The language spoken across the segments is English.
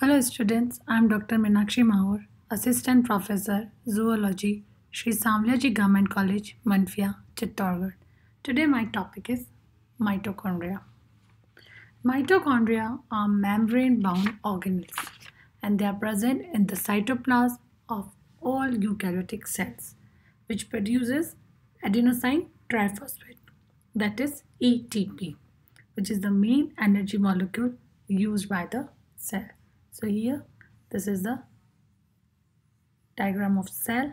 Hello students, I am Dr. Meenakshi Mahur, Assistant Professor, Zoology, Sri Samlaji Government College, Manfia, Chittorgarh. Today my topic is mitochondria. Mitochondria are membrane-bound organelles and they are present in the cytoplasm of all eukaryotic cells which produces adenosine triphosphate that is ATP which is the main energy molecule used by the cell. So here this is the diagram of cell.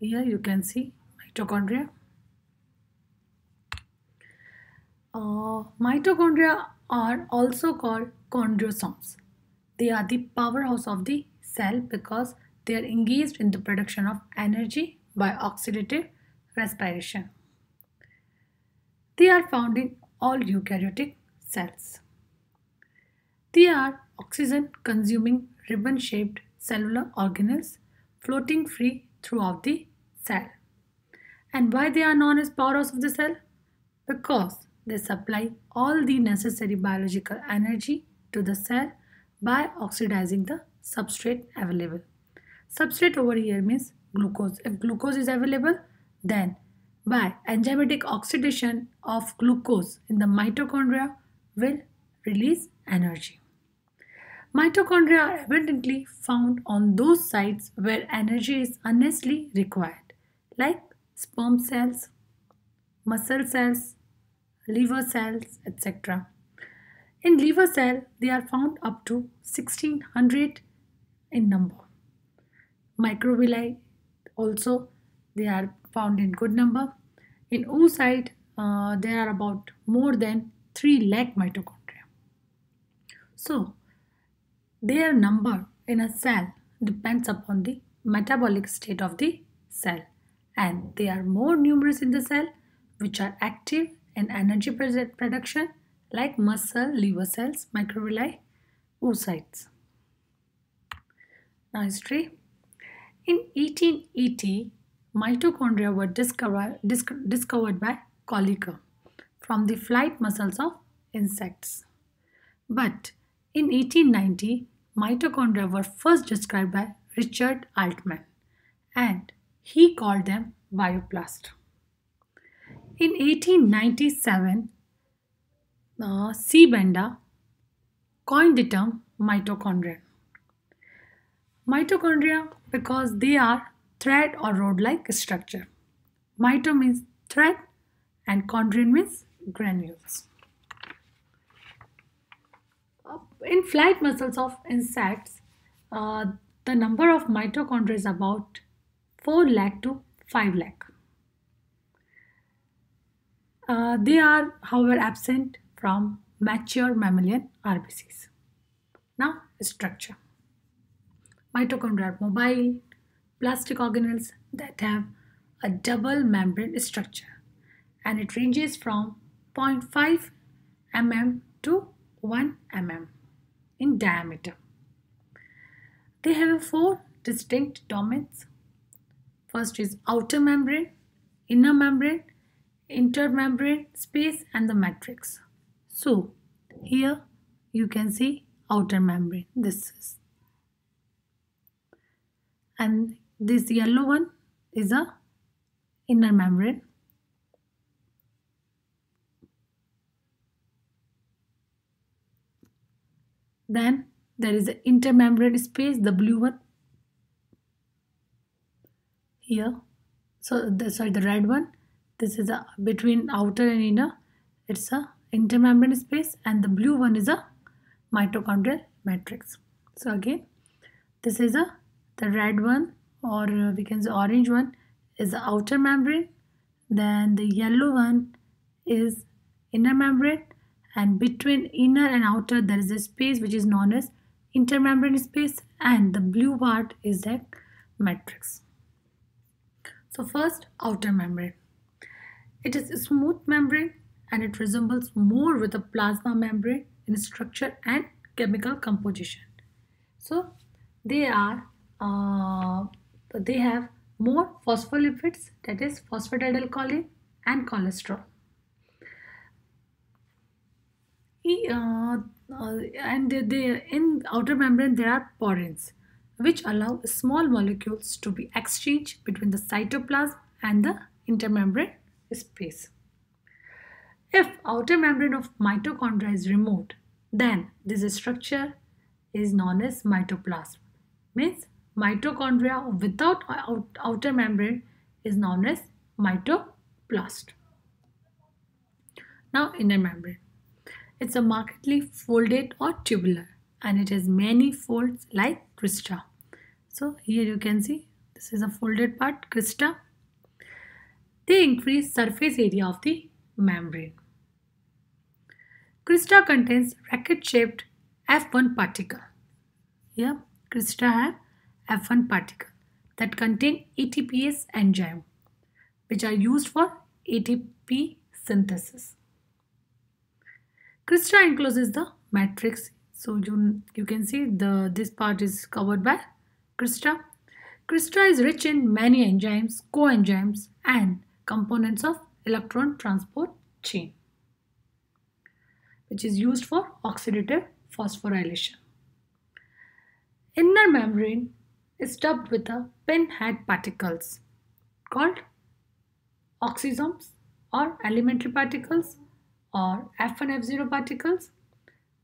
Here you can see mitochondria. Uh, mitochondria are also called chondrosomes. They are the powerhouse of the cell because they are engaged in the production of energy by oxidative respiration. They are found in all eukaryotic cells. They are oxygen consuming ribbon shaped cellular organelles floating free throughout the cell. And why they are known as powerhouse of the cell? Because they supply all the necessary biological energy to the cell by oxidizing the substrate available. Substrate over here means glucose. If glucose is available, then by enzymatic oxidation of glucose in the mitochondria will release energy. Mitochondria are abundantly found on those sites where energy is honestly required, like sperm cells, muscle cells, liver cells, etc. In liver cell, they are found up to 1600 in number. Microvilli also they are found in good number. In oocyte, uh, there are about more than 3 lakh mitochondria. So, their number in a cell depends upon the metabolic state of the cell and they are more numerous in the cell which are active in energy production like muscle, liver cells, microvilli, oocytes. Now history. In 1880, mitochondria were discovered, discovered by Kolliker from the flight muscles of insects. But in 1890, mitochondria were first described by Richard Altman and he called them bioplast. In 1897, uh, C. Benda coined the term mitochondria. Mitochondria because they are thread or rod-like structure. Mito means thread and chondrion means granules. In flight muscles of insects, uh, the number of mitochondria is about 4 lakh to 5 lakh. Uh, they are, however, absent from mature mammalian RBCs. Now, structure. Mitochondria are mobile, plastic organelles that have a double membrane structure and it ranges from 0.5 mm to 1 mm in diameter. They have four distinct domains. First is outer membrane, inner membrane, intermembrane space and the matrix. So here you can see outer membrane. This is and this yellow one is a inner membrane then there is an intermembrane space the blue one. Here. So the sorry the red one. This is a between outer and inner. It's a intermembrane space and the blue one is a mitochondrial matrix. So again this is a the red one or uh, we can say orange one is the outer membrane. Then the yellow one is inner membrane and between inner and outer there is a space which is known as intermembrane space and the blue part is the matrix. So first outer membrane. It is a smooth membrane and it resembles more with a plasma membrane in structure and chemical composition. So they are uh, they have more phospholipids that is phosphatidylcholine and cholesterol. Uh, uh, and they, in outer membrane there are porins which allow small molecules to be exchanged between the cytoplasm and the intermembrane space. If outer membrane of mitochondria is removed, then this structure is known as mitoplast. Means mitochondria without outer membrane is known as mitoplast. Now inner membrane. It's a markedly folded or tubular and it has many folds like crista. So here you can see this is a folded part crista. They increase surface area of the membrane. Crista contains racket-shaped F1 particle. Here crista have F1 particle that contain ATPase enzyme which are used for ATP synthesis. Crista encloses the matrix. So you, you can see the this part is covered by crista. Crista is rich in many enzymes, coenzymes and components of electron transport chain which is used for oxidative phosphorylation. Inner membrane is topped with a pinhead particles called oxysomes or elementary particles or F1 F0 particles.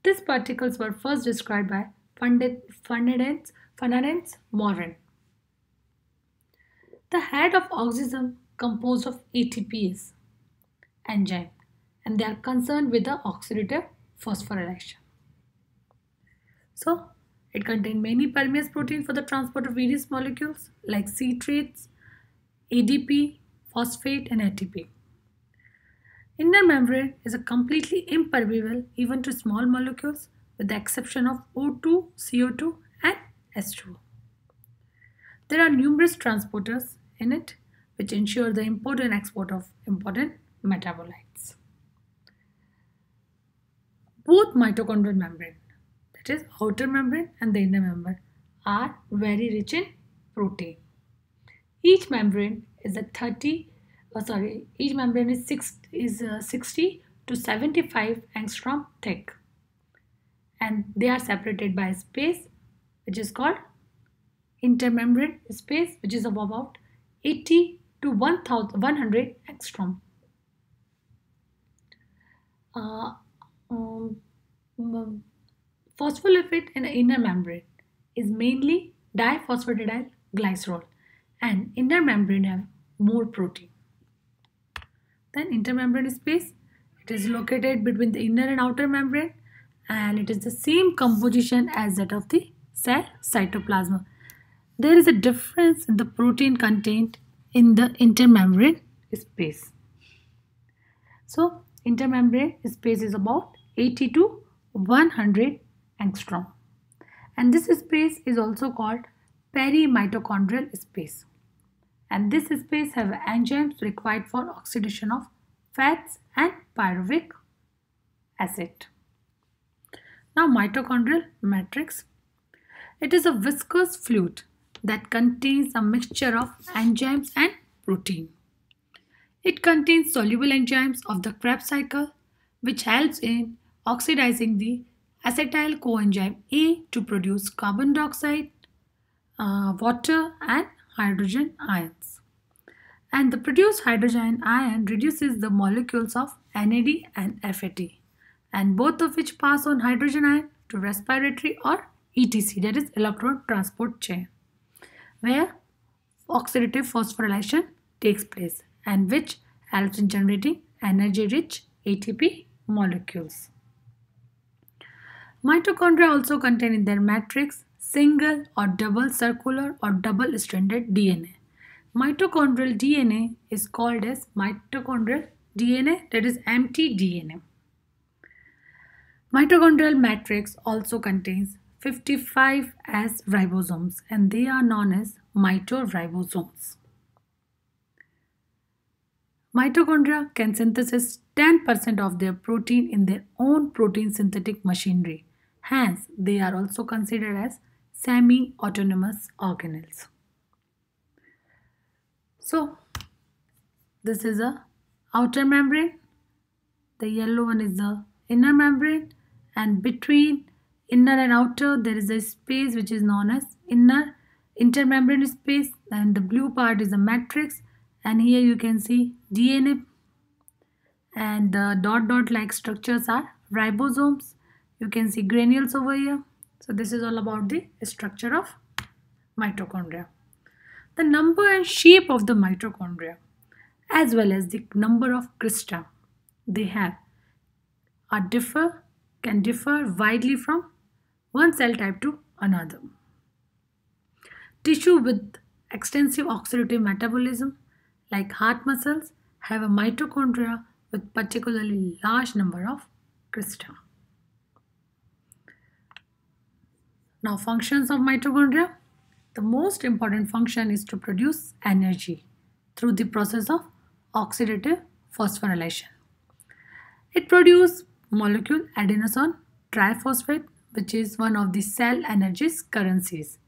These particles were first described by Fernandez, Fernandez Moran. The head of oxysome composed of ATPase enzyme and they are concerned with the oxidative phosphorylation. So it contains many permease proteins for the transport of various molecules like citrates, ADP, phosphate and ATP. Inner membrane is a completely impermeable even to small molecules with the exception of O2, CO2 and H2O. There are numerous transporters in it which ensure the import and export of important metabolites. Both mitochondrial membrane, that is outer membrane and the inner membrane, are very rich in protein. Each membrane is a 30 oh sorry each membrane is six is uh, 60 to 75 angstrom thick. And they are separated by space which is called intermembrane space which is of about 80 to 1100 angstrom. Uh, um, phospholipid in the inner membrane is mainly diphosphatidylglycerol glycerol and inner membrane have more protein then intermembrane space, it is located between the inner and outer membrane and it is the same composition as that of the cell cytoplasm. There is a difference in the protein contained in the intermembrane space. So intermembrane space is about 80 to 100 angstrom and this space is also called perimitochondrial space and this space have enzymes required for oxidation of fats and pyruvic acid. Now mitochondrial matrix. It is a viscous fluid that contains a mixture of enzymes and protein. It contains soluble enzymes of the Krebs cycle which helps in oxidizing the acetyl coenzyme A to produce carbon dioxide, uh, water and hydrogen ions. And the produced hydrogen ion reduces the molecules of NAD and FAD and both of which pass on hydrogen ion to respiratory or ETC that is electron transport chain where oxidative phosphorylation takes place and which helps in generating energy rich ATP molecules. Mitochondria also contain in their matrix single or double circular or double stranded DNA. Mitochondrial DNA is called as mitochondrial DNA that is mtDNA. Mitochondrial matrix also contains 55 S ribosomes and they are known as mitoribosomes. Mitochondria can synthesize 10% of their protein in their own protein synthetic machinery. Hence, they are also considered as semi-autonomous organelles. So, this is a outer membrane, the yellow one is the inner membrane. And between inner and outer there is a space which is known as inner intermembrane space. And the blue part is the matrix. And here you can see DNA and the dot dot like structures are ribosomes. You can see granules over here so this is all about the structure of mitochondria the number and shape of the mitochondria as well as the number of crista they have are differ can differ widely from one cell type to another tissue with extensive oxidative metabolism like heart muscles have a mitochondria with particularly large number of crista. Now functions of mitochondria. The most important function is to produce energy through the process of oxidative phosphorylation. It produces molecule adenosine triphosphate which is one of the cell energy's currencies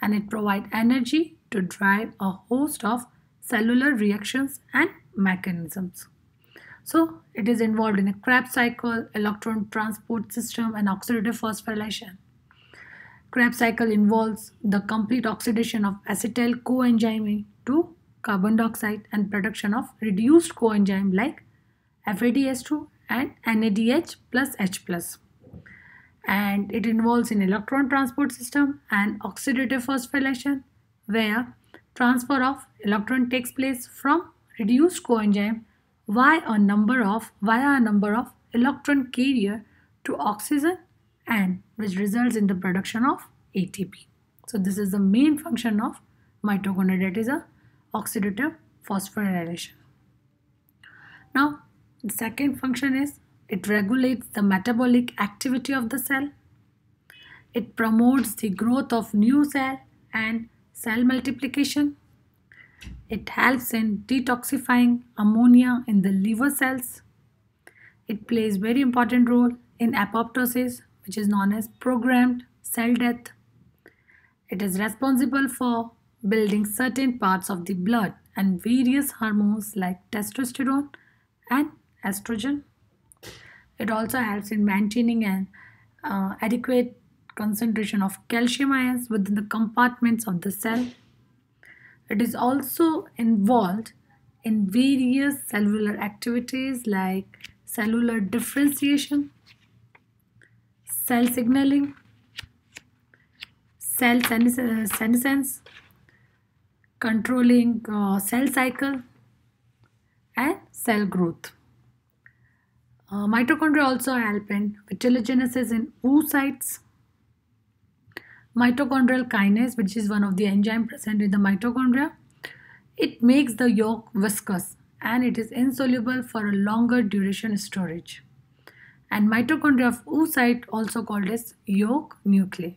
and it provides energy to drive a host of cellular reactions and mechanisms. So it is involved in a Krebs cycle, electron transport system and oxidative phosphorylation. Krebs cycle involves the complete oxidation of acetyl coenzyme to carbon dioxide and production of reduced coenzyme like FADH2 and NADH plus H plus. And it involves in electron transport system and oxidative phosphorylation where transfer of electron takes place from reduced coenzyme via a number of via a number of electron carrier to oxygen and which results in the production of ATP. So this is the main function of mitochondria that is a oxidative phosphorylation. Now the second function is it regulates the metabolic activity of the cell. It promotes the growth of new cell and cell multiplication. It helps in detoxifying ammonia in the liver cells. It plays very important role in apoptosis which is known as programmed cell death. It is responsible for building certain parts of the blood and various hormones like testosterone and estrogen. It also helps in maintaining an uh, adequate concentration of calcium ions within the compartments of the cell. It is also involved in various cellular activities like cellular differentiation, cell signaling, cell senescence, controlling uh, cell cycle, and cell growth. Uh, mitochondria also help in vitellogenesis in oocytes. Mitochondrial kinase, which is one of the enzyme present in the mitochondria, it makes the yolk viscous and it is insoluble for a longer duration storage. And mitochondria of oocyte also called as yolk nuclei.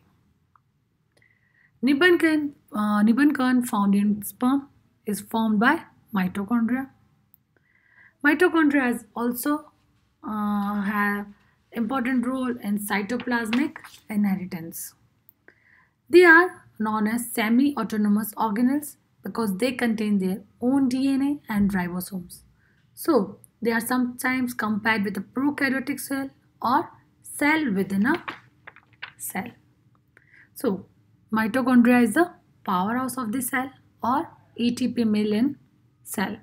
Nebenkern uh, found in sperm is formed by mitochondria. Mitochondria also uh, have important role in cytoplasmic inheritance. They are known as semi-autonomous organelles because they contain their own DNA and ribosomes. So, they are sometimes compared with a prokaryotic cell or cell within a cell. So, mitochondria is the powerhouse of the cell or ATP mill in cell.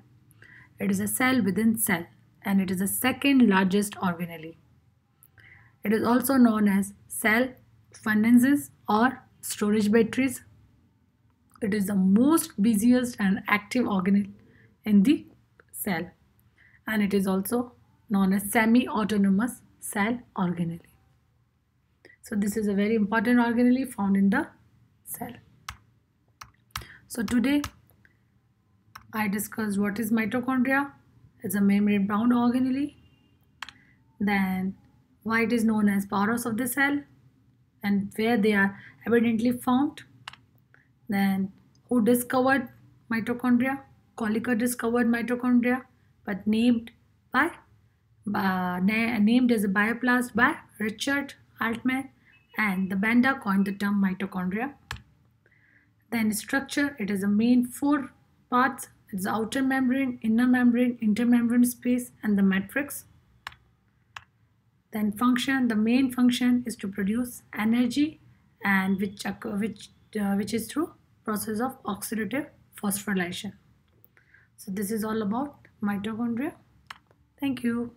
It is a cell within cell and it is the second largest organelle. It is also known as cell furnaces or storage batteries. It is the most busiest and active organelle in the cell and it is also known as semi-autonomous cell organelle. So this is a very important organelle found in the cell. So today I discussed what is mitochondria it's a membrane bound organelle. Then why it is known as powerhouse of the cell and where they are evidently found. Then who discovered mitochondria? Kolliker discovered mitochondria but named by uh, named as a bioplast by Richard Altman and the Benda coined the term mitochondria. Then structure, it is a main four parts it's outer membrane, inner membrane, intermembrane space and the matrix. then function the main function is to produce energy and which which uh, which is through process of oxidative phosphorylation so this is all about mitochondria. Thank you